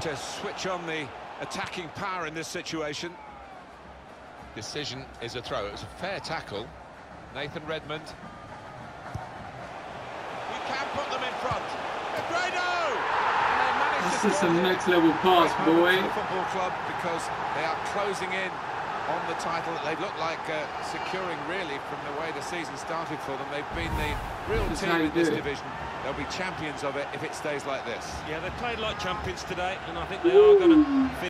to switch on the attacking power in this situation. Decision is a throw. It was a fair tackle. Nathan Redmond. He can put them in front. Negredo! This is a next level pass, boy. Football club because they are closing in on the title. They look like uh, securing really from the way the season started for them. They've been the real That's team in this do it. division. They'll be champions of it if it stays like this. Yeah, they played like champions today, and I think they are going to